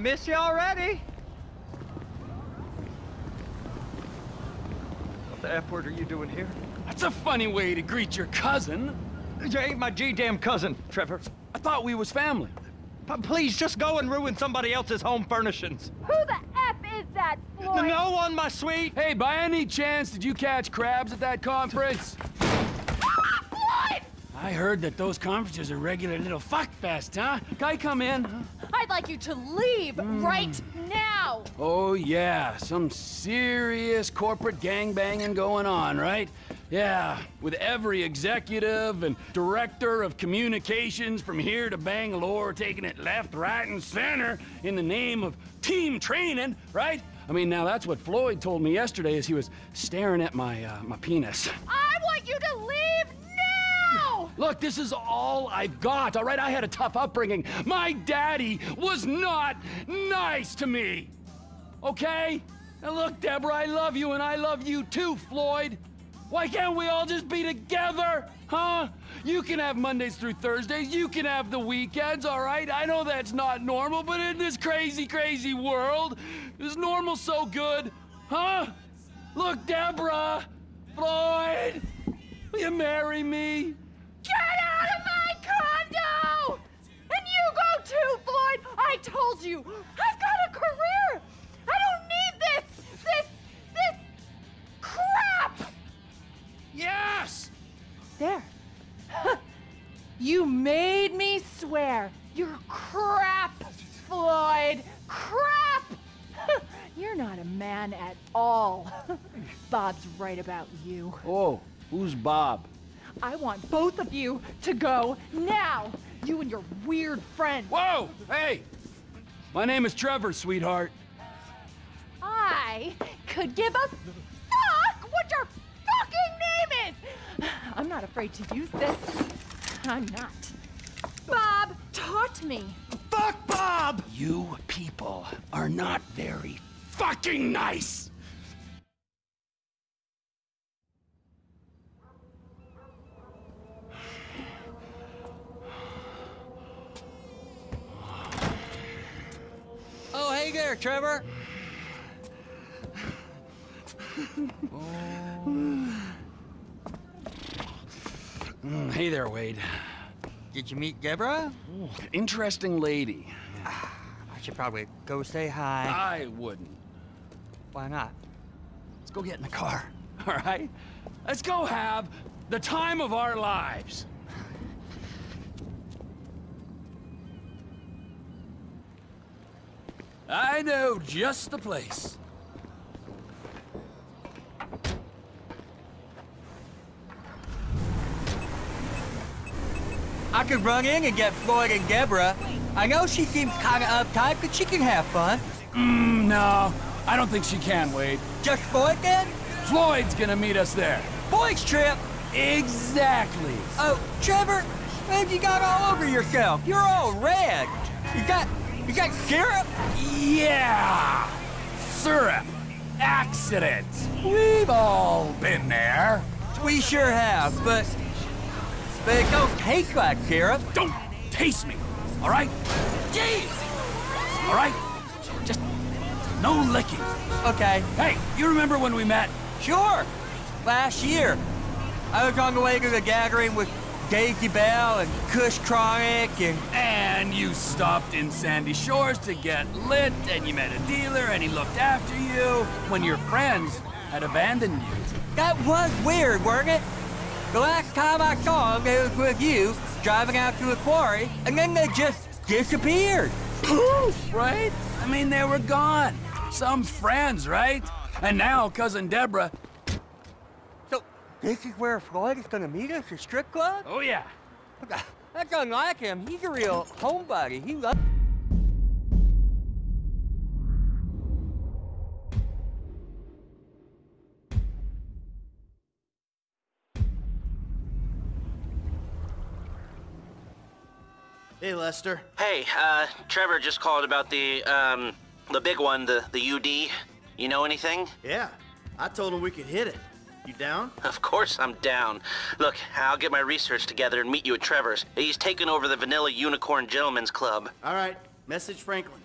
I miss you already. What the F word are you doing here? That's a funny way to greet your cousin. You ain't my G-damn cousin, Trevor. I thought we was family. But please, just go and ruin somebody else's home furnishings. Who the F is that, Floyd? No one, my sweet. Hey, by any chance, did you catch crabs at that conference? I heard that those conferences are regular little fuck fest, huh? Guy, come in. I'd like you to leave right now. Oh, yeah, some serious corporate gangbanging going on, right? Yeah, with every executive and director of communications from here to Bangalore taking it left, right, and center in the name of team training, right? I mean, now that's what Floyd told me yesterday as he was staring at my, uh, my penis. I want you to leave Look, this is all I've got, all right? I had a tough upbringing. My daddy was not nice to me, okay? Now look, Debra, I love you and I love you too, Floyd. Why can't we all just be together? Huh? You can have Mondays through Thursdays. You can have the weekends, all right? I know that's not normal, but in this crazy, crazy world, is normal so good? Huh? Look, Debra! Floyd! Will you marry me? Get out of my condo! And you go too, Floyd! I told you! I've got a career! I don't need this! This... this... crap! Yes! There. you made me swear. You're crap, Floyd. Crap! You're not a man at all. Bob's right about you. Oh, who's Bob? I want both of you to go now. You and your weird friend. Whoa! Hey! My name is Trevor, sweetheart. I could give a fuck what your fucking name is. I'm not afraid to use this. I'm not. Bob taught me. Fuck Bob! You people are not very fucking nice! Oh, hey there, Trevor. Mm, hey there, Wade. Did you meet Debra? Interesting lady. I should probably go say hi. I wouldn't. Why not? Let's go get in the car, all right? Let's go have the time of our lives. I know just the place. I could run in and get Floyd and Debra. I know she seems kind of uptight, but she can have fun. Mm, no, I don't think she can, Wade. Just Floyd then? Floyd's gonna meet us there. Boys trip. Exactly. Oh, Trevor, have you got all over yourself? You're all red. You got, you got syrup? Yeah! Syrup. Accidents. We've all been there. We sure have, but, but it don't taste like syrup. Don't taste me, all right? Jeez. All right? Just no licking. Okay, Hey, you remember when we met? sure. Last year, I was on the way to the gathering with Daisy Bell and Kush Chronic and And you stopped in Sandy Shores to get lit, and you met a dealer, and he looked after you when your friends had abandoned you. That was weird, weren't it? The last time I saw them, it was with you, driving out to a quarry, and then they just disappeared. Poof, right? I mean, they were gone. Some friends, right? And now, Cousin Debra. So, this is where Floyd is gonna meet us, a strip club? Oh, yeah. That's unlike him. He's a real homebody. He loves... Hey, Lester. Hey, uh, Trevor just called about the, um, the big one, the, the UD. You know anything? Yeah, I told him we could hit it. You down? Of course I'm down. Look, I'll get my research together and meet you at Trevor's. He's taking over the Vanilla Unicorn Gentlemen's Club. All right, message Franklin.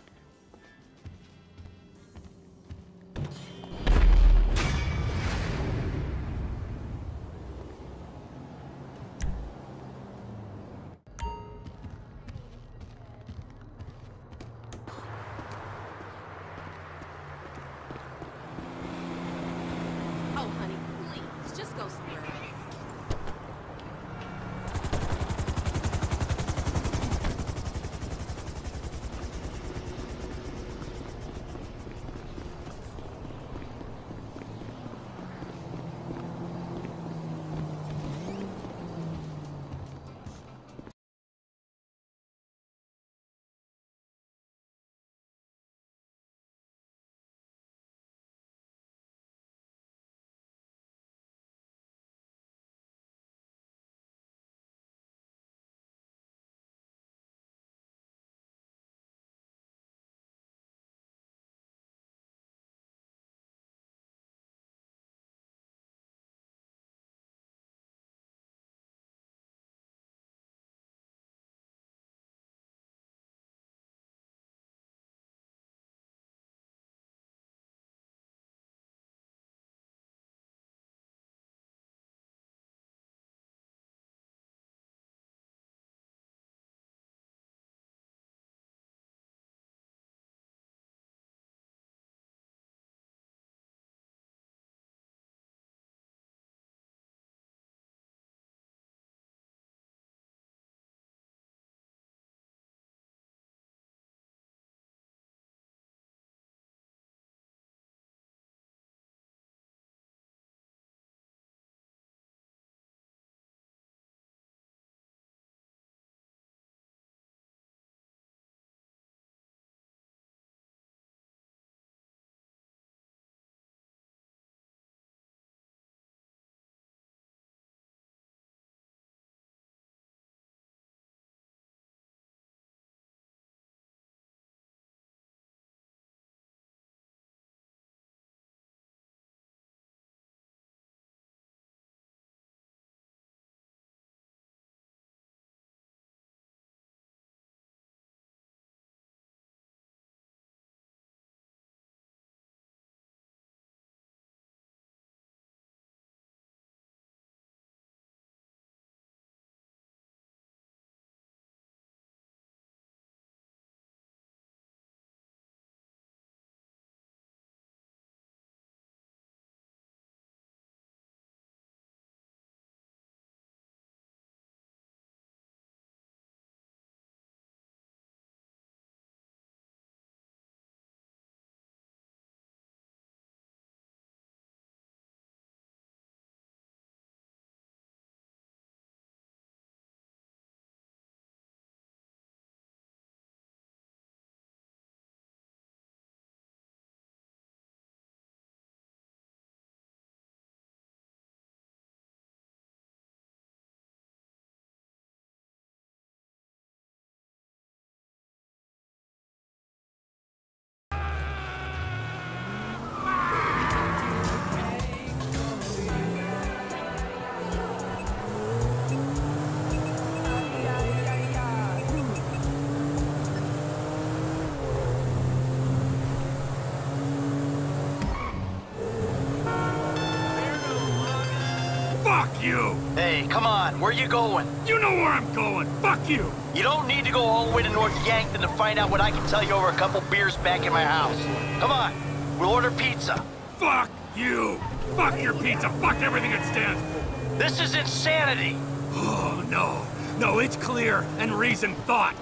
You! Hey, come on, where you going? You know where I'm going! Fuck you! You don't need to go all the way to North Yankton to find out what I can tell you over a couple beers back in my house. Come on, we'll order pizza. Fuck you! Fuck your pizza! Fuck everything it stands for! This is insanity. Oh, no. No, it's clear and reasoned thought.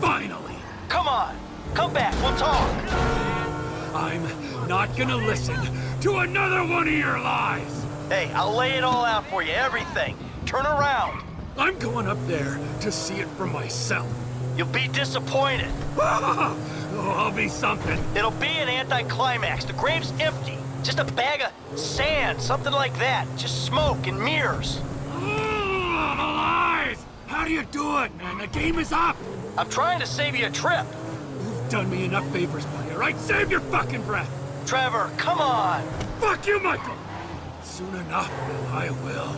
Finally! Come on, come back, we'll talk. I'm not gonna listen to another one of your lies! Hey, I'll lay it all out for you, everything. Turn around. I'm going up there to see it for myself. You'll be disappointed. oh, I'll be something. It'll be an anticlimax. The grave's empty. Just a bag of sand, something like that. Just smoke and mirrors. Oh, the lies! How do you do it, man? The game is up! I'm trying to save you a trip. You've done me enough favors, buddy, all right? Save your fucking breath! Trevor, come on. Fuck you, Michael! Soon enough, I will.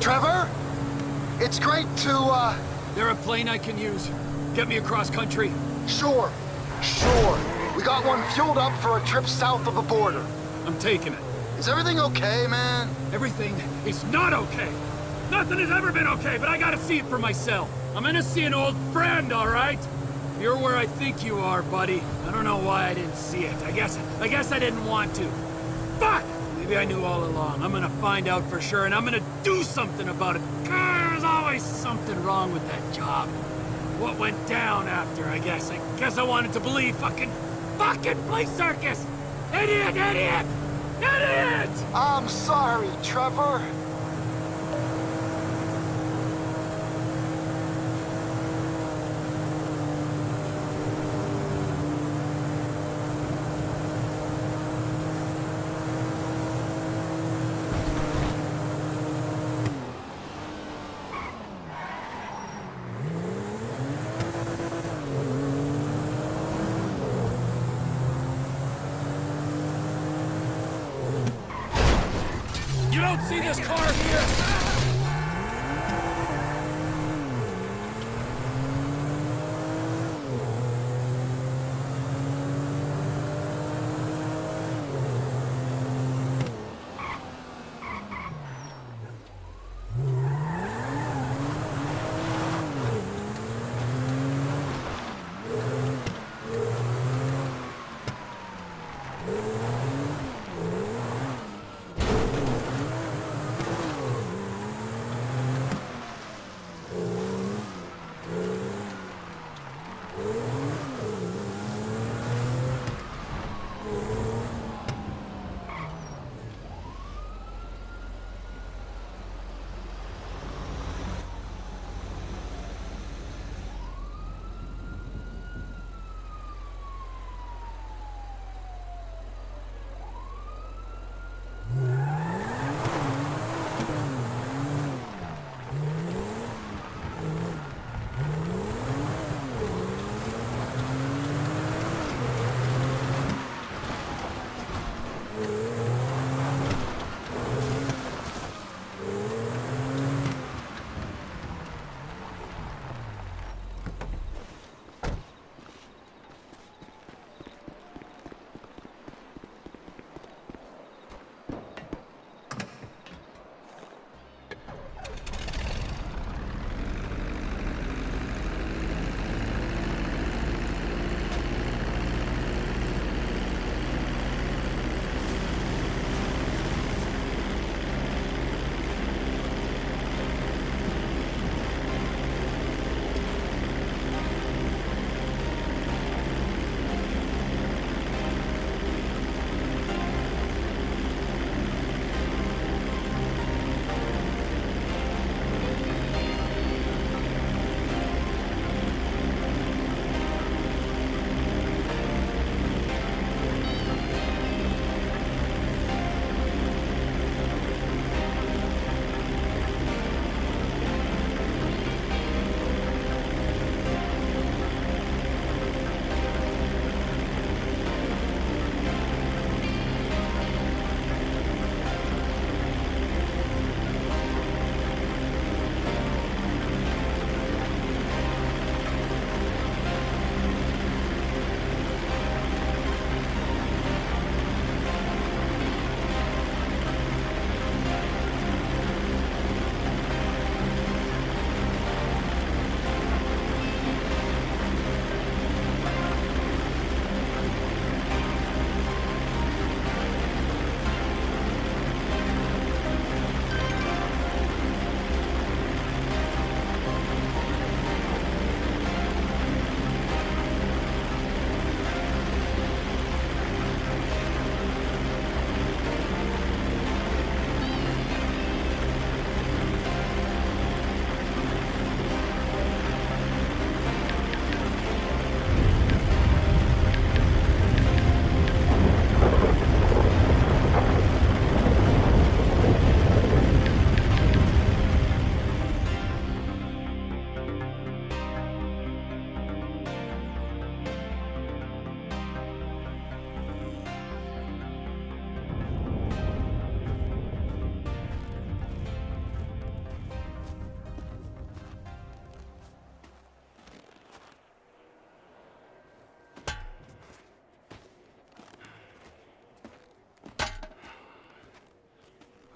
Trevor? It's great to, uh... There a plane I can use? Get me across country? Sure. Sure. We got one fueled up for a trip south of the border. I'm taking it. Is everything okay, man? Everything is not okay. Nothing has ever been okay, but I gotta see it for myself. I'm gonna see an old friend, all right? You're where I think you are, buddy. I don't know why I didn't see it. I guess, I guess I didn't want to. Fuck! Maybe I knew all along. I'm gonna find out for sure, and I'm gonna do something about it. There's always something wrong with that job. What went down after, I guess. I guess I wanted to believe fucking, fucking play circus! Idiot, idiot! Idiot! I'm sorry, Trevor. See this car here?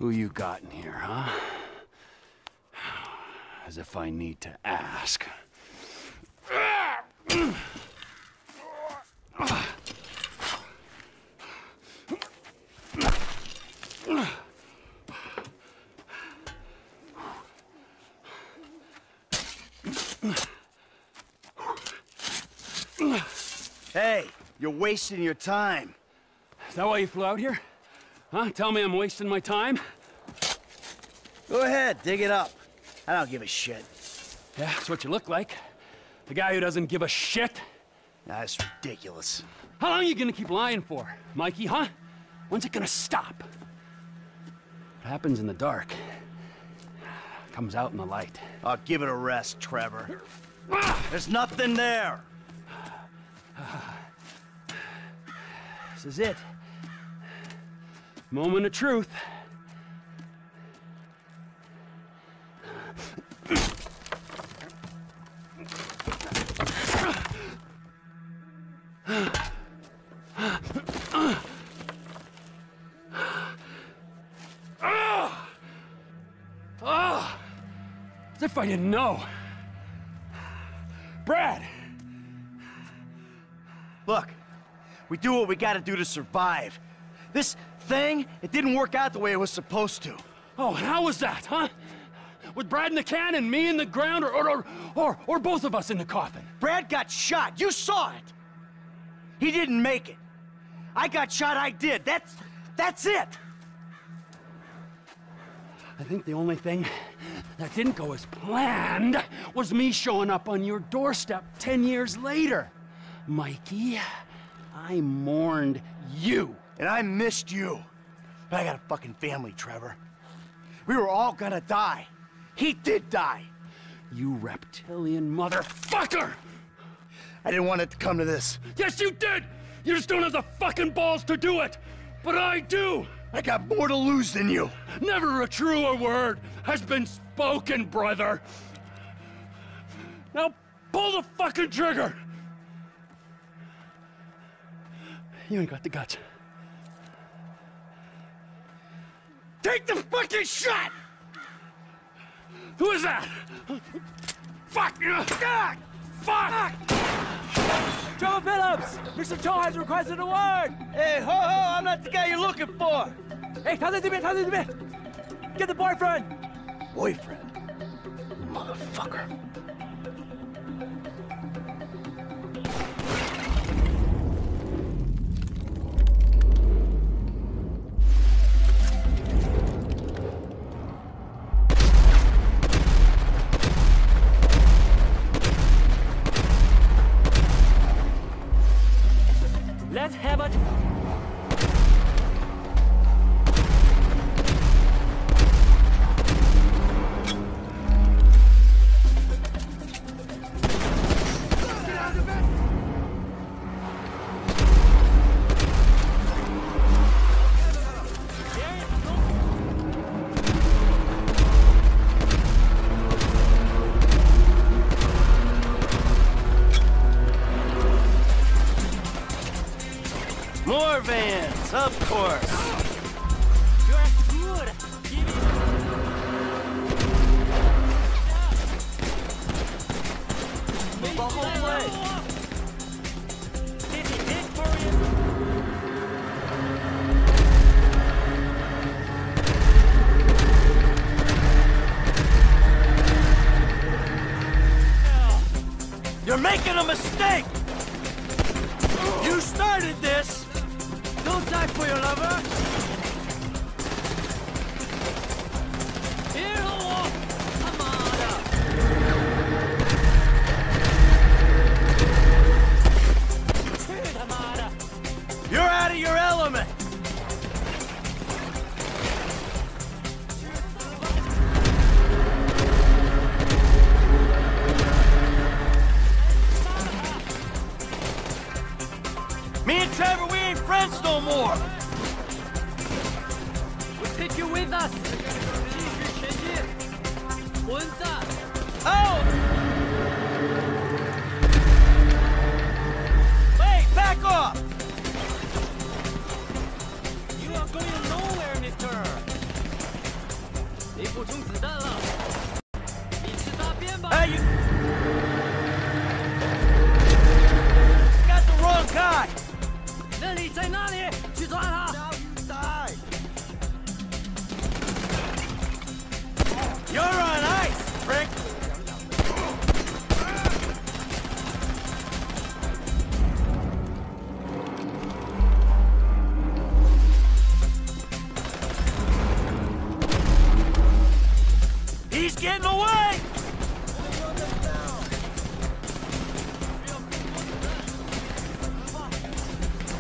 Who you got in here, huh? As if I need to ask. Hey, you're wasting your time. Is that why you flew out here? Huh? Tell me I'm wasting my time? Go ahead, dig it up. I don't give a shit. Yeah, that's what you look like. The guy who doesn't give a shit. That's ridiculous. How long are you gonna keep lying for, Mikey, huh? When's it gonna stop? What happens in the dark comes out in the light. I'll give it a rest, Trevor. Ah! There's nothing there. This is it. Moment of truth. If I didn't know. Brad! Look, we do what we gotta do to survive. This thing, it didn't work out the way it was supposed to. Oh, and how was that, huh? With Brad in the can and me in the ground, or, or, or, or, or both of us in the coffin? Brad got shot. You saw it. He didn't make it. I got shot. I did. That's that's it. I think the only thing that didn't go as planned was me showing up on your doorstep 10 years later. Mikey, I mourned you. And I missed you. But I got a fucking family, Trevor. We were all gonna die. He did die. You reptilian motherfucker! I didn't want it to come to this. Yes, you did! You just don't have the fucking balls to do it! But I do! I got more to lose than you. Never a truer word has been spoken, brother. Now pull the fucking trigger! You ain't got the guts. Take the fucking shot! Who is that? Fuck! God! Fuck! Joe Phillips! Mr. Cho has requested a word! Hey, ho, ho, I'm not the guy you're looking for! Hey, 타세지면, 타세지면! Get the boyfriend! Boyfriend? Motherfucker. Let's have it!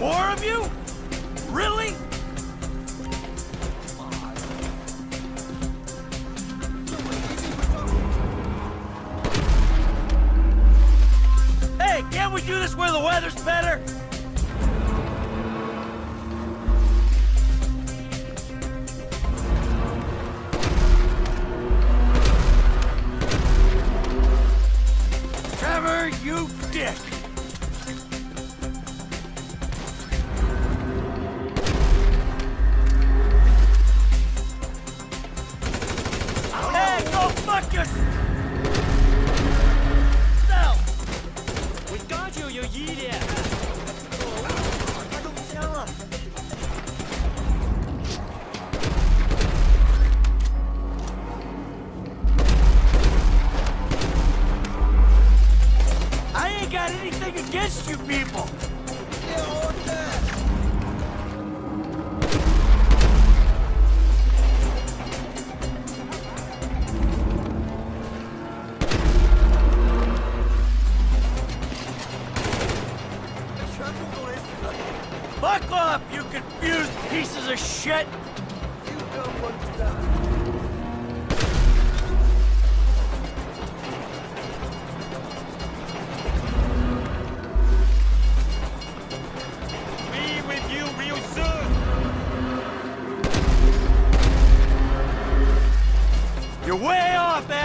Four of you? Really? Hey, can't we do this where the weather's better?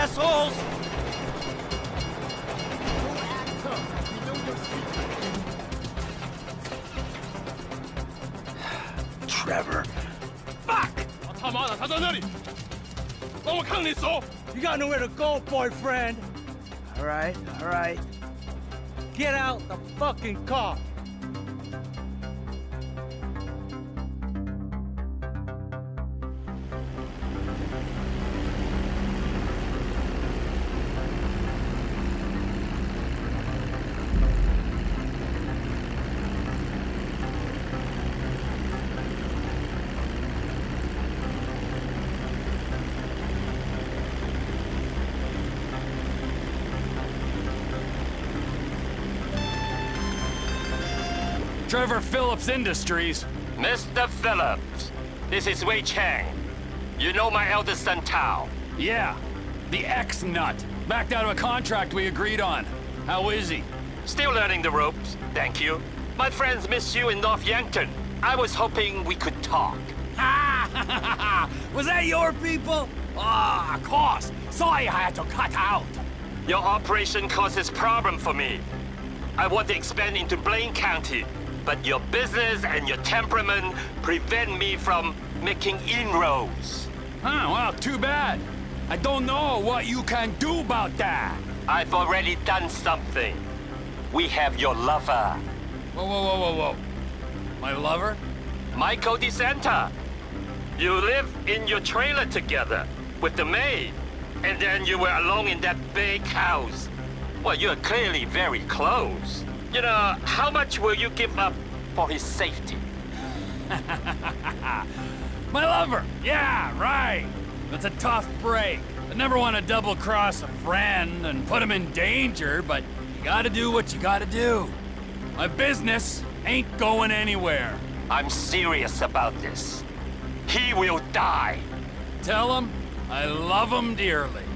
assholes! Trevor. 他妈的，他在那里！帮我看你手。 You got nowhere to go, boyfriend. All right, all right. Get out the fucking car. Trevor Phillips Industries. Mr. Phillips, this is Wei Cheng. You know my eldest son Tao. Yeah, the ex-nut. Backed out of a contract we agreed on. How is he? Still learning the ropes, thank you. My friends miss you in North Yankton. I was hoping we could talk. Ha! Was that your people? Ah, of course. Sorry I had to cut out. Your operation causes problem for me. I want to expand into Blaine County, but your business and your temperament prevent me from making inroads. Huh, well, too bad. I don't know what you can do about that. I've already done something. We have your lover, Whoa, whoa, whoa, whoa, whoa. My lover? Michael De Santa. You live in your trailer together with the maid, and then you were alone in that big house. Well, you're clearly very close. You know, how much will you give up for his safety? My lover! Yeah, right. It's a tough break. I never want to double-cross a friend and put him in danger, but you gotta do what you gotta do. My business ain't going anywhere. I'm serious about this. He will die. Tell him I love him dearly.